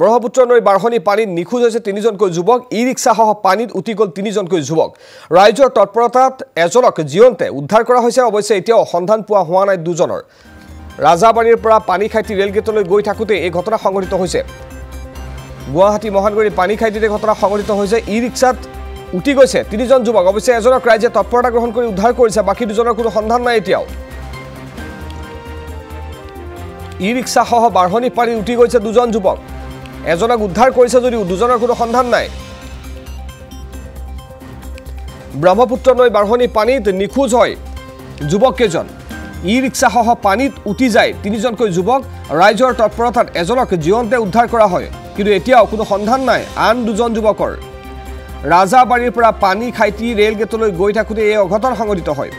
ব্ৰহ্মপুত্ৰ নৈৰ বাঢ়নি পানীত নিখোজ হৈছে তিনিজনকৈ যুৱক ই ৰিক্সাসহ পানীত উটি গ'ল তিনিজনকৈ যুৱক। ৰাইজৰ তৎপৰতাত এজনক জীৱন্তে উদ্ধাৰ কৰা হৈছে অৱশ্যে এতিয়াও সন্ধান পোৱা হোৱা নাই দুজনৰ। ৰাজাবাৰীৰ পৰা পানীখাইটি ৰেলগেটলৈ গৈ থাকোঁতে এই ঘটনা সংঘটিত হৈছে। গুৱাহাটী মহানগৰীৰ পানীখাইটিত এই ঘটনা সংঘটিত হৈছে ই ৰিক্সাত উটি গৈছে তিনিজন যুৱক। অৱশ্যে এজনক ৰাইজে তৎপৰতা গ্ৰহণ কৰি উদ্ধাৰ কৰিছে বাকী দুজনৰ কোনো সন্ধান নাই এতিয়াও। ই ৰিক্সাসহ বাঢ়নি পানীত উটি গৈছে দুজন যুৱক। এজনক উদ্ধাৰ কৰিছে যদিও দুজনৰ কোনো সন্ধান নাই। ব্ৰহ্মপুত্ৰ নৈ বাঢ়নি পানীত নিখোজ হয় যুৱককেইজন। ই ৰিক্সাসহ পানীত উটি যায়। তিনিজনকৈ যুৱক ৰাইজৰ তৎপৰতাত এজনক জীৱন্তে উদ্ধাৰ কৰা হয়। কিন্তু এতিয়াও কোনো সন্ধান নাই আন দুজন যুৱকৰ। ৰাজাবাৰীৰ পৰা পানী খাইটি ৰেল গেটলৈ গৈ থাকোঁতে এই অঘটন সংঘটিত হয়।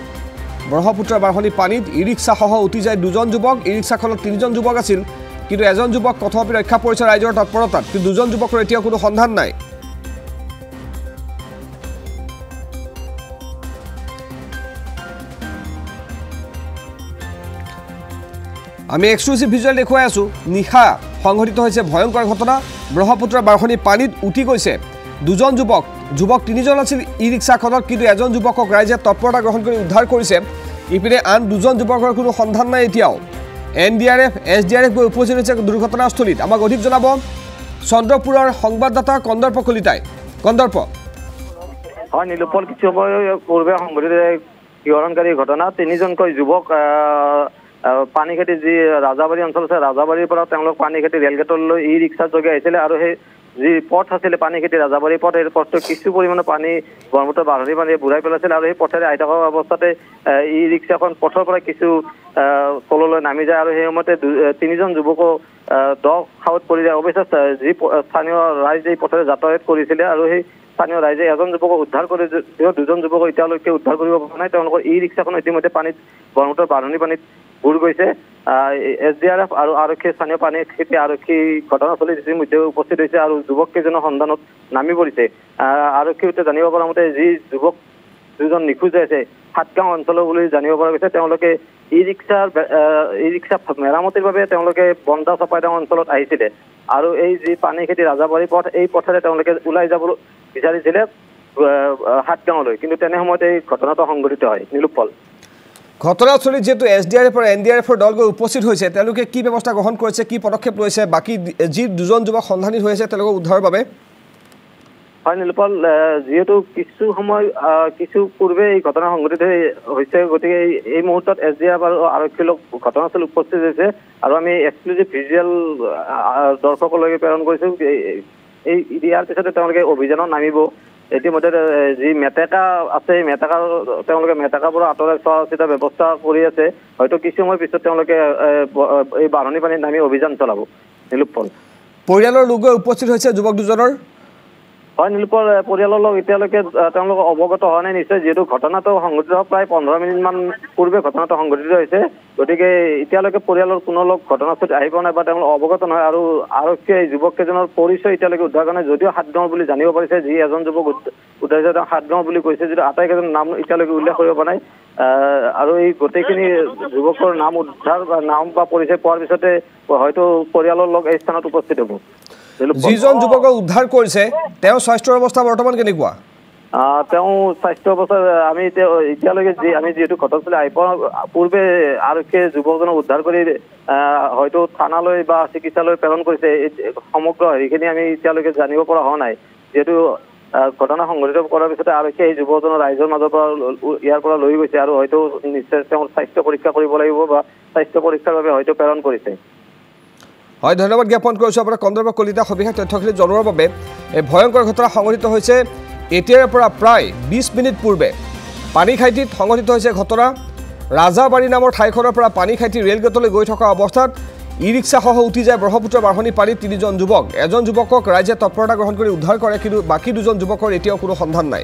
ব্ৰহ্মপুত্ৰৰ বাঢ়নি পানীত ই ৰিক্সাসহ উটি যায় দুজন যুৱক। ই ৰিক্সাখনত তিনিজন যুৱক আছিল। কিন্তু এজন যুৱক তথাপি ৰক্ষা পৰিছে ৰাইজৰ তৎপৰতাত কিন্তু দুজন যুৱকৰ এতিয়াও কোনো সন্ধান নাই। আমি এক্সক্লুচিভ ভিজুৱেল দেখুৱাই আছোঁ। নিশা সংঘটিত হৈছে ভয়ংকৰ ঘটনা। ব্ৰহ্মপুত্ৰৰ বাঢ়নি পানীত উটি গৈছে। দুজন যুৱক যুৱক তিনিজন আছিল ই ৰিক্সাখনত কিন্তু এজন যুৱকক ৰাইজে তৎপৰতা গ্ৰহণ কৰি উদ্ধাৰ কৰিছে। ইপিনে আন দুজন যুৱকৰ কোনো সন্ধান নাই এতিয়াও। N D R F S D R F গৈ উপস্থিত হৈছে দুৰ্ঘটনাস্থলীত। আমাক অধিক জনাব চন্দ্ৰপুৰৰ সংবাদদাতা কন্দৰ্প কলিতাই কন্দৰ্প। হয় নীলোপল কিছু সময় পূৰ্বে সংঘটিত শিহৰণকাৰী ঘটনা তিনিজনকৈ যুৱক পানীখেতি যি ৰাজাবাৰী অঞ্চল আছে ৰাজাবাৰীৰ পৰা তেওঁলোক পানীখেতি ৰেলগেটলৈ ই ৰিক্সাৰ যোগে আহিছিলে আৰু সেই যি পথ আছিলে পানীখেতি ৰাজাবাৰী পথ সেই পথটো কিছু পৰিমাণৰ পানী ব্ৰহ্মপুত্ৰ বাঢ়নি পানীয়ে বুঢ়াই পেলাইছিল আৰু সেই পথেৰে আহি থকা অৱস্থাতে ই ৰিক্সাখন পথৰ পৰা কিছু তললৈ নামি যায় আৰু সেই সময়তে তিনিজন যুৱকো দ খাৱত পৰি যায়। অৱশ্যে যি স্থানীয় ৰাইজ পথেৰে যাতায়াত কৰিছিলে আৰু সেই স্থানীয় ৰাইজে এজন যুৱকক উদ্ধাৰ কৰি দুজন যুৱকক এতিয়ালৈকে উদ্ধাৰ কৰিব পৰা নাই। তেওঁলোকৰ ই ৰিক্সাখন ইতিমধ্যে পানীত ব্ৰহ্মপুত্ৰৰ বাঢ়নি পানীত বুৰ গৈছে। এছ ডি আৰ এফ আৰু আৰক্ষী স্থানীয় পানী খেতি আৰক্ষী ঘটনাস্থলীত ইতিমধ্যে উপস্থিত হৈছে আৰু যুৱক কেইজনৰ সন্ধানত নামি পৰিছে। আৰক্ষী সূত্ৰে জানিব পৰা মতে যি যুৱক দুজন নিখোজ হৈ আছে সাতগাঁও অঞ্চলৰ বুলি জানিব পৰা গৈছে তেওঁলোকে ই ৰিক্সাৰ ই ৰিক্সা মেৰামতিৰ বাবে তেওঁলোকে বন্দা চপাইদাং অঞ্চলত আহিছিলে। আৰু এই যি পানী খেতি ৰাজাবাৰী পথ এই পথেৰে তেওঁলোকে ওলাই যাব বিচাৰিছিলে সাতগাঁৱলৈ। কিন্তু তেনে সময়তে এই ঘটনাটো সংঘটিত হয়। নীলোৎপল ঘটনাস্থলীত যিহেতু এছ ডি আৰ এফ আৰু এন ডি আৰ এফৰ দল গৈ উপস্থিত হৈছে তেওঁলোকে কি ব্যৱস্থা গ্ৰহণ কৰিছে কি পদক্ষেপ লৈছে বাকী যি দুজন যুৱক সন্ধানী হৈ আছে তেওঁলোকক উদ্ধাৰৰ বাবে হয় নীলোপাল যিহেতু কিছু সময় কিছু পূৰ্বে এই ঘটনা সংঘটিত হৈছে গতিকে এই মুহূৰ্তত এছ ডি এফ আৰু আৰক্ষী লোক ঘটনাস্থলী উপস্থিত হৈছে আৰু আমি এক্সক্লুজিভ ভিজুৱেল দৰ্শকলৈকে প্ৰেৰণ কৰিছোঁ। এই ইয়াৰ পিছতে তেওঁলোকে অভিযানত নামিব। ইতিমধ্যে যি মেটেকা আছে মেটেকা তেওঁলোকে মেটেকাৰ পৰা আঁতৰাই চোৱা চিতা ব্যৱস্থা কৰি আছে। হয়তো কিছু সময় পিছত তেওঁলোকে এই বাঢ়নি পানীত নামি অভিযান চলাব। নীলোৎপল। পৰিয়ালৰ লোক উপস্থিত হৈছে যুৱক দুজনৰ। হয় নীলোপৰ পৰিয়ালৰ লগ এতিয়ালৈকে তেওঁলোক অৱগত হোৱা নাই নিশ্চয় যিহেতু ঘটনাটো সংঘটিত প্ৰায় পোন্ধৰ মিনিটমান পূৰ্বে ঘটনাটো সংঘটিত হৈছে। গতিকে এতিয়ালৈকে পৰিয়ালৰ কোনো লোক ঘটনাস্থলীত আহি পোৱা নাই বা তেওঁলোক অৱগত নহয় আৰু আৰক্ষীয়ে যুৱক কেইজনৰ পৰিচয় এতিয়ালৈকে উদ্ধাৰ কৰা নাই যদিও সাতগাঁও বুলি জানিব পাৰিছে যি এজন যুৱক উদ্ধাৰ হৈছে তেওঁ সাতগাঁও বুলি কৈছে যদিও আটাইকেইজন নাম এতিয়ালৈকে উল্লেখ কৰিব পৰা নাই। আৰু এই গোটেইখিনি যুৱকৰ নাম উদ্ধাৰ নাম বা পৰিচয় পোৱাৰ পিছতে হয়তো পৰিয়ালৰ লগ এই স্থানত উপস্থিত হ'ব। যিজন যুৱকক উদ্ধাৰ কৰিছে তেওঁৰ স্বাস্থ্যৰ অৱস্থা বৰ্তমান কেনেকুৱা? তেওঁ স্বাস্থ্য অৱস্থা আমি এতিয়া এতিয়ালৈকে যি আমি যিহেতু ঘটনাস্থলী আহি পোৱা পূৰ্বে আৰক্ষীয়ে যুৱকজনক উদ্ধাৰ কৰি হয়তো থানালৈ বা চিকিৎসালয় প্ৰেৰণ কৰিছে সমগ্ৰ হেৰিখিনি আমি এতিয়ালৈকে জানিব পৰা হোৱা নাই। যিহেতু ঘটনা সংঘটিত কৰাৰ পিছতে আৰক্ষীয়ে এই যুৱকজনৰ ৰাইজৰ মাজৰ পৰা ইয়াৰ পৰা লৈ গৈছে আৰু হয়তো নিশ্চয় তেওঁৰ স্বাস্থ্য পৰীক্ষা কৰিব লাগিব বা স্বাস্থ্য পৰীক্ষাৰ বাবে হয়তো প্ৰেৰণ কৰিছে। হয় ধন্যবাদ জ্ঞাপন কৰিছোঁ আপোনাৰ কন্দৰ্প কলিতা সবিশেষ তথ্যখিনি জনোৱাৰ বাবে। এই ভয়ংকৰ ঘটনা সংঘটিত হৈছে এতিয়াৰে পৰা প্ৰায় বিছ মিনিট পূৰ্বে। পানীখাইটিত সংঘটিত হৈছে ঘটনা। ৰাজাবাৰী নামৰ ঠাইখনৰ পৰা পানীখাইটি ৰেলগেটলৈ গৈ থকা অৱস্থাত ই ৰিক্সাসহ উঠি যায় ব্ৰহ্মপুত্ৰ বাঢ়নি পানীত তিনিজন যুৱক। এজন যুৱকক ৰাইজে তৎপৰতা গ্ৰহণ কৰি উদ্ধাৰ কৰে কিন্তু বাকী দুজন যুৱকৰ এতিয়াও কোনো সন্ধান নাই।